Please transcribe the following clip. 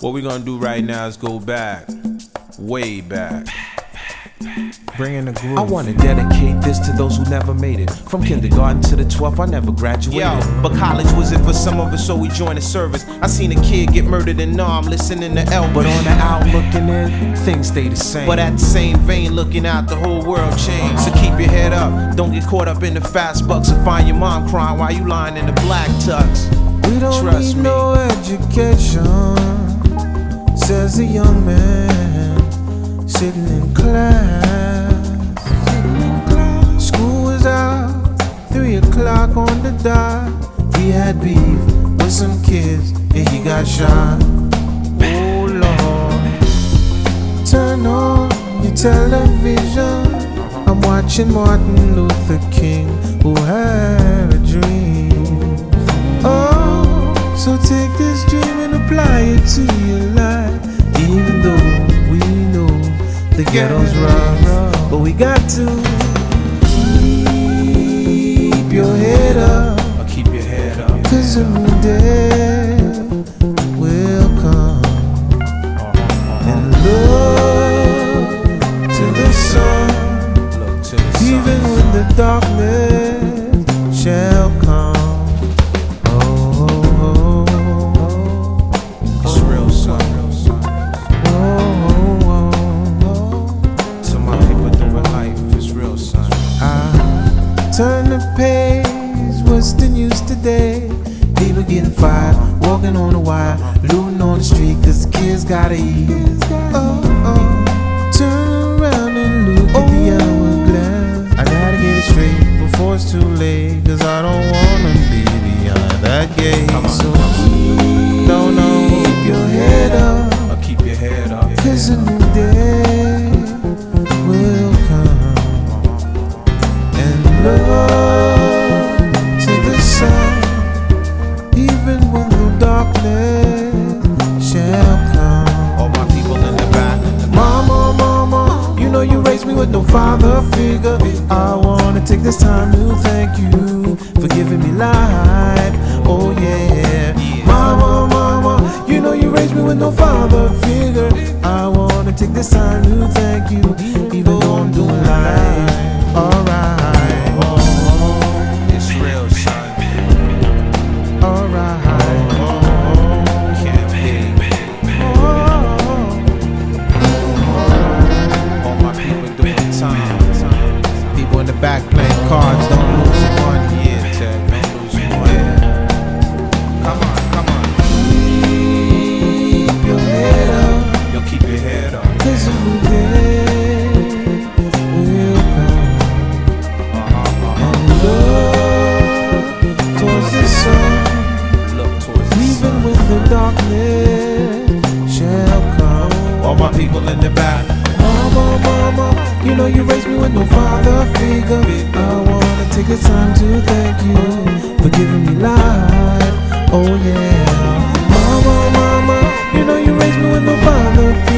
What we're gonna do right now is go back, way back. Bringing the groove. I wanna dedicate this to those who never made it. From kindergarten to the 12th, I never graduated. Yo, but college wasn't for some of us, so we joined the service. I seen a kid get murdered and now I'm listening to Elvis. But on the out looking in, things stay the same. But at the same vein, looking out, the whole world changed. So keep your head up, don't get caught up in the fast bucks or find your mom crying while you lying in the black tux. we don't trust need me. no education, says a young man sitting in class. School was out, three o'clock on the dot. He had beef with some kids, and he got shot. Oh Lord, turn on your television. I'm watching Martin Luther King, who had a dream. Oh, so take this dream and apply it to your ghetto's rough, but we got to keep your head up. Or keep your head up. Cause a new day will come and look to the sun, Look to the sun. even when the darkness turn the page. What's the news today? People getting fired, walking on the wire, looting on the street, cause the kids gotta eat. Oh, oh. Turn around and look at the hourglass. I gotta get it straight before it's too late, cause I don't wanna be behind that gate. So keep, no, no, keep your head up. Or keep your head up. Cause a with no father figure. I wanna take this time to thank you for giving me life. Oh yeah. Mama, mama, you know you raised me with no father figure. I wanna take this time to thank you, back playing cards, don't lose one. Yeah, Ted, don't lose one. Come on, come on. Keep your head up. Yo, keep your head up. Cause a new day will come Uh-huh, and look towards the sun. Look towards the even sun. when the darkness shall come. All my people in the back. You know you raised me with no father figure. I wanna take the time to thank you for giving me life. Oh yeah. Mama, mama, you know you raised me with no father